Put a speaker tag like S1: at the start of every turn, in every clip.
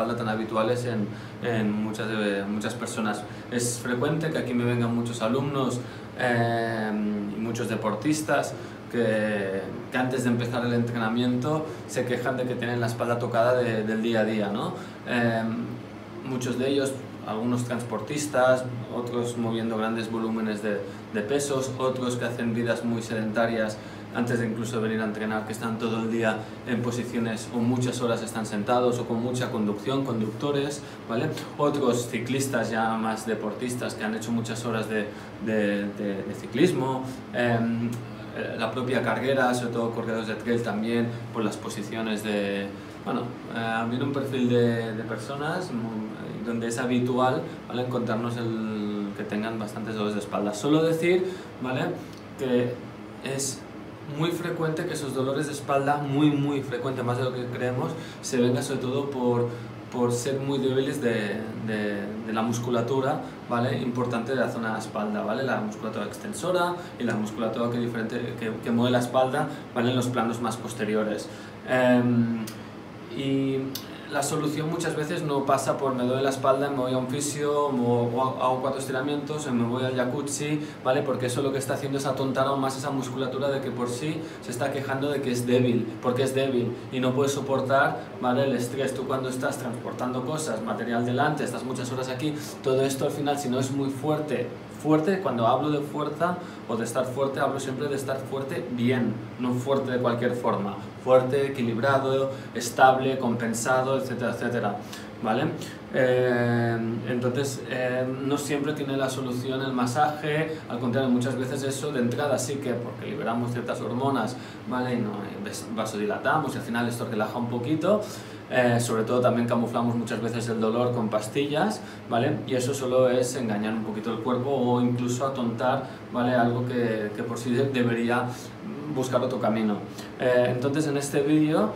S1: espalda tan habituales en, en muchas, muchas personas. Es frecuente que aquí me vengan muchos alumnos eh, y muchos deportistas que, que, antes de empezar el entrenamiento se quejan de que tienen la espalda tocada del día a día. ¿no? Eh, muchos de ellos algunos transportistas, otros moviendo grandes volúmenes de, de, pesos, otros que hacen vidas muy sedentarias antes de incluso venir a entrenar, que están todo el día en posiciones o muchas horas están sentados o con mucha conducción, conductores, ¿vale? Otros ciclistas ya más deportistas que han hecho muchas horas de, de, de ciclismo, eh, la propia carguera, sobre todo corredores de trail también, por las posiciones de... Bueno, eh, viene un perfil de, de personas donde es habitual ¿vale? encontrarnos el que tengan bastantes dolores de espalda. Solo decir ¿vale? que es muy frecuente que esos dolores de espalda, muy muy frecuente, más de lo que creemos, se venga sobre todo por, por ser muy débiles de, de, de, la musculatura ¿vale? importante de la zona de la espalda, ¿vale? la musculatura extensora y la musculatura que, diferente, que, que mueve la espalda ¿vale? en los planos más posteriores. Eh, y la solución muchas veces no pasa por me duele la espalda, me voy a un fisio, hago cuatro estiramientos, me voy al jacuzzi, ¿vale? Porque eso lo que está haciendo es atontar aún más esa musculatura de que por sí se está quejando de que es débil, porque es débil y no puede soportar, ¿vale? El estrés. Tú cuando estás transportando cosas, material delante, estás muchas horas aquí, todo esto al final si no es muy fuerte, fuerte, cuando hablo de fuerza o de estar fuerte, hablo siempre de estar fuerte bien, no fuerte de cualquier forma, fuerte, equilibrado, estable, compensado, etcétera, etcétera. ¿Vale? Eh, entonces, eh, no siempre tiene la solución el masaje, al contrario, muchas veces eso de entrada sí que, porque liberamos ciertas hormonas, ¿vale? Y no, vasodilatamos y al final esto relaja un poquito, eh, sobre todo también camuflamos muchas veces el dolor con pastillas, ¿vale? Y eso solo es engañar un poquito el cuerpo o incluso atontar, ¿vale? Algo que, que por sí debería buscar otro camino. Eh, entonces en este vídeo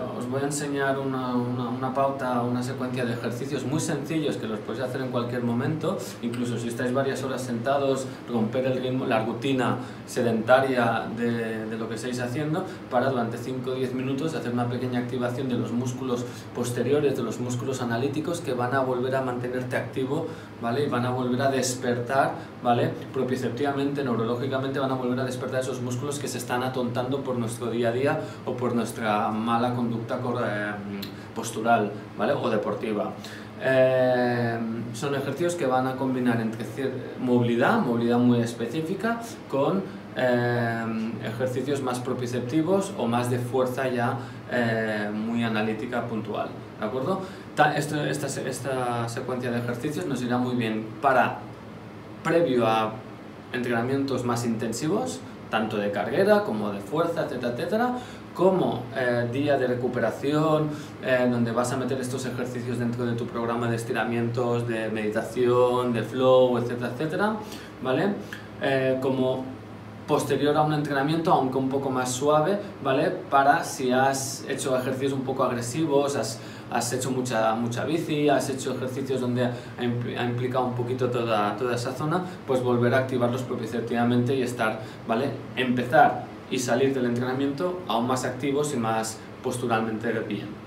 S1: os voy a enseñar una, una, una, pauta, una secuencia de ejercicios muy sencillos que los podéis hacer en cualquier momento, incluso si estáis varias horas sentados, romper el ritmo, la rutina sedentaria de, de lo que estáis haciendo para durante 5 o 10 minutos hacer una pequeña activación de los músculos posteriores, de los músculos analíticos que van a volver a mantenerte activo, ¿vale? Y van a volver a despertar, ¿vale? Propioceptivamente, neurológicamente van a volver a despertar esos músculos que se están atontando por nuestro día a día o por nuestra mala conducta eh, postural ¿vale? o deportiva. Eh, son ejercicios que van a combinar entre movilidad, movilidad muy específica, con eh, ejercicios más propioceptivos o más de fuerza ya eh, muy analítica puntual. ¿De acuerdo? Esto, esta, esta secuencia de ejercicios nos irá muy bien para previo a entrenamientos más intensivos, tanto de carguera como de fuerza, etcétera, etcétera, como eh, día de recuperación, eh, donde vas a meter estos ejercicios dentro de tu programa de estiramientos, de meditación, de flow, etcétera, etcétera, ¿vale? Eh, como posterior a un entrenamiento, aunque un poco más suave, ¿vale? Para si has hecho ejercicios un poco agresivos, has, has hecho mucha, mucha bici, has hecho ejercicios donde ha implicado un poquito toda, toda esa zona, pues volver a activarlos propioceptivamente y estar, ¿vale? Empezar y salir del entrenamiento aún más activos y más posturalmente bien.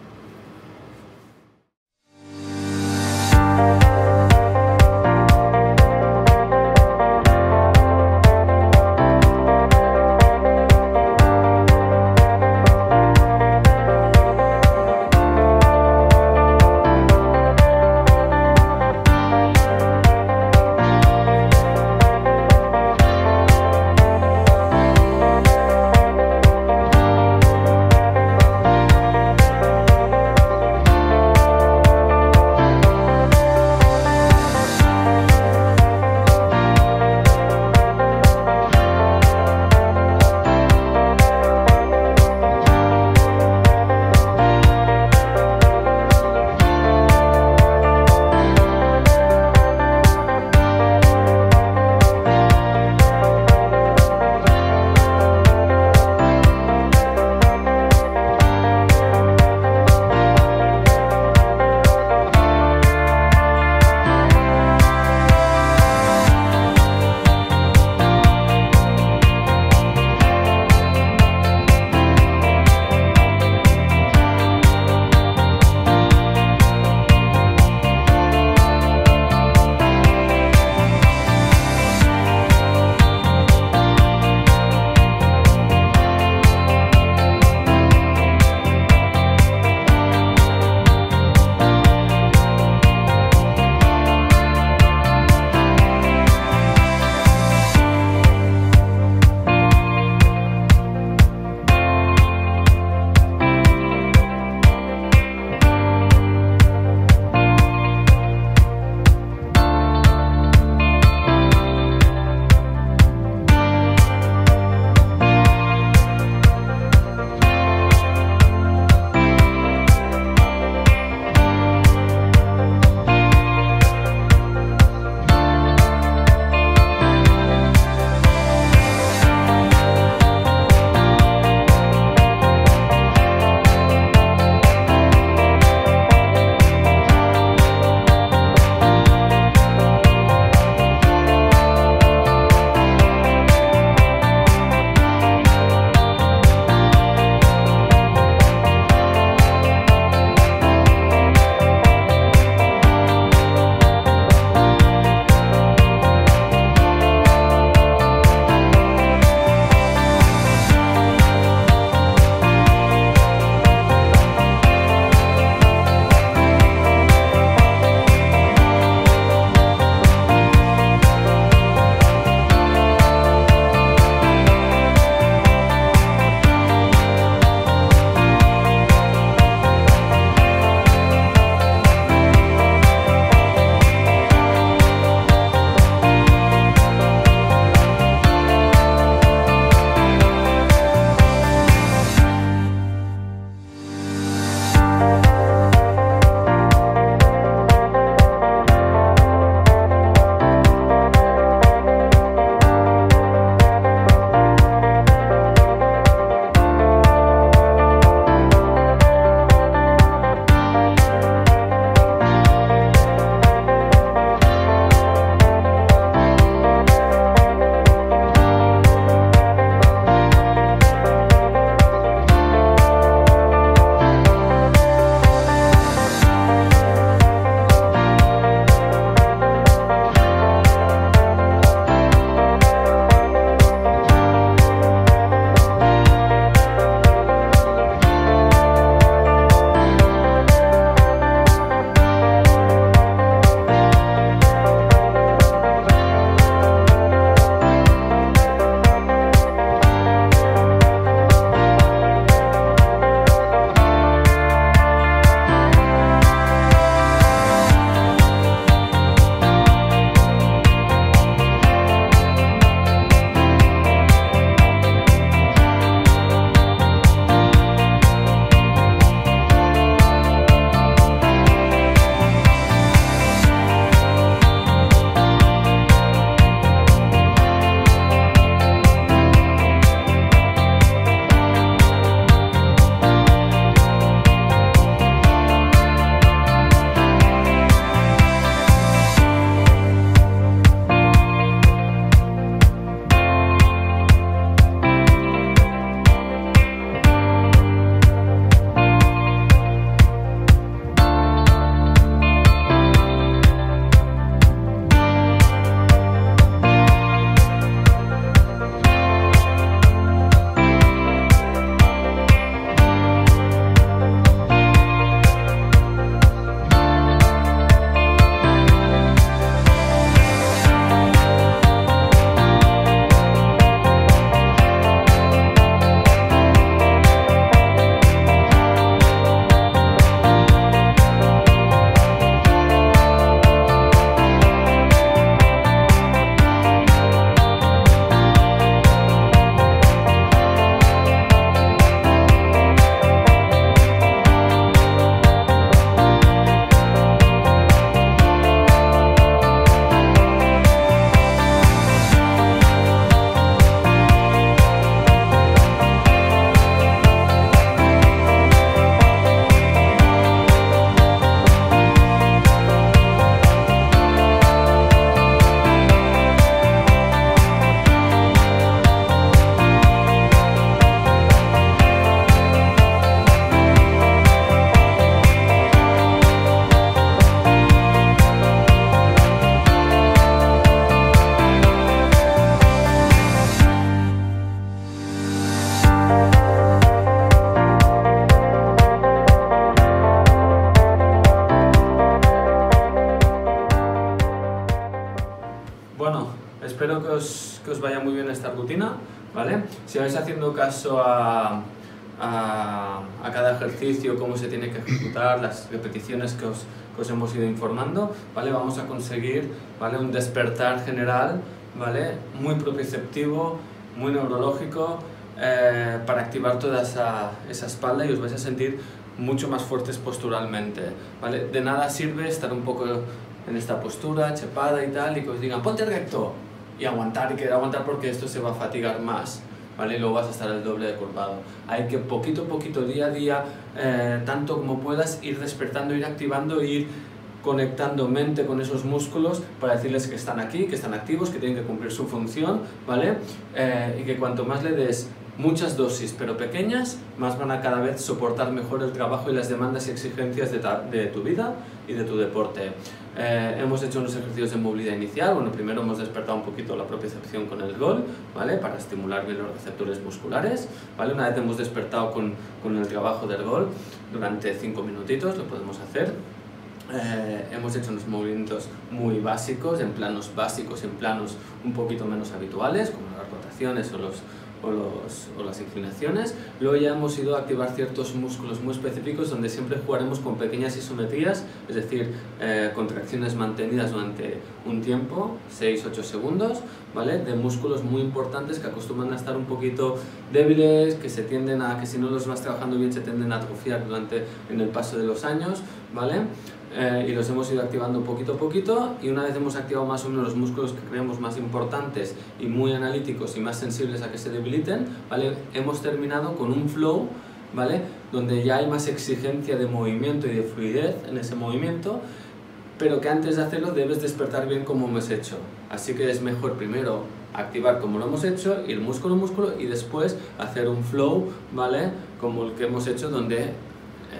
S1: ¿Vale? Si vais haciendo caso a, a, a, cada ejercicio, cómo se tiene que ejecutar, las repeticiones que os, que os hemos ido informando, ¿vale? Vamos a conseguir, ¿vale? Un despertar general, ¿vale? Muy propioceptivo, muy neurológico, eh, para activar toda esa, esa espalda y os vais a sentir mucho más fuertes posturalmente, ¿vale? De nada sirve estar un poco en esta postura, chepada y tal, y que os digan, ponte recto, y aguantar, y querer aguantar porque esto se va a fatigar más, ¿vale? Y luego vas a estar el doble de curvado. Hay que poquito a poquito, día a día, eh, tanto como puedas, ir despertando, ir activando, ir conectando mente con esos músculos para decirles que están aquí, que están activos, que tienen que cumplir su función, ¿vale? Eh, y que cuanto más le des muchas dosis, pero pequeñas, más van a cada vez soportar mejor el trabajo y las demandas y exigencias de, tu vida y de tu deporte. Eh, hemos hecho unos ejercicios de movilidad inicial. Bueno, primero hemos despertado un poquito la propiocepción con el gol, ¿vale? Para estimular bien los receptores musculares, ¿vale? Una vez hemos despertado con, con el trabajo del gol, durante 5 minutitos lo podemos hacer. Eh, hemos hecho unos movimientos muy básicos, en planos básicos, en planos un poquito menos habituales, como las rotaciones o los, o, los, o, las inclinaciones. Luego ya hemos ido a activar ciertos músculos muy específicos donde siempre jugaremos con pequeñas isometrías, es decir, eh, contracciones mantenidas durante un tiempo, 6-8 segundos, ¿vale? De músculos muy importantes que acostumbran a estar un poquito débiles, que se tienden a, que si no los vas trabajando bien se tienden a atrofiar durante, en el paso de los años, ¿vale? Eh, y los hemos ido activando poquito a poquito y una vez hemos activado más o menos los músculos que creemos más importantes y muy analíticos y más sensibles a que se debiliten, ¿vale? hemos terminado con un flow ¿vale? donde ya hay más exigencia de movimiento y de fluidez en ese movimiento pero que antes de hacerlo debes despertar bien como hemos hecho así que es mejor primero activar como lo hemos hecho, ir músculo a músculo y después hacer un flow, ¿vale? Como el que hemos hecho donde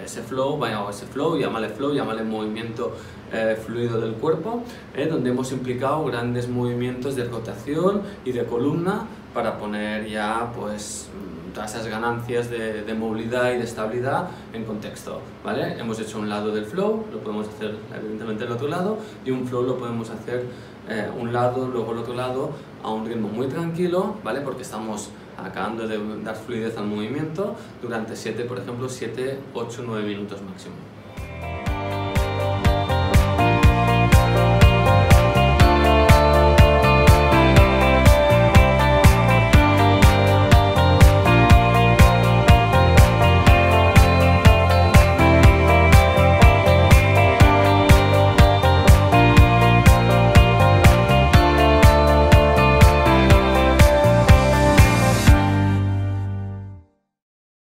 S1: ese flow, vaya, ese flow, llámale flow, llámale movimiento eh, fluido del cuerpo, eh, donde hemos implicado grandes movimientos de rotación y de columna para poner ya pues mm, todas esas ganancias de, de, movilidad y de estabilidad en contexto, ¿vale? Hemos hecho un lado del flow, lo podemos hacer evidentemente el otro lado, y un flow lo podemos hacer eh, un lado, luego el otro lado, a un ritmo muy tranquilo, ¿vale? Porque estamos acabando de dar fluidez al movimiento durante 7, por ejemplo, 7, 8, 9 minutos máximo.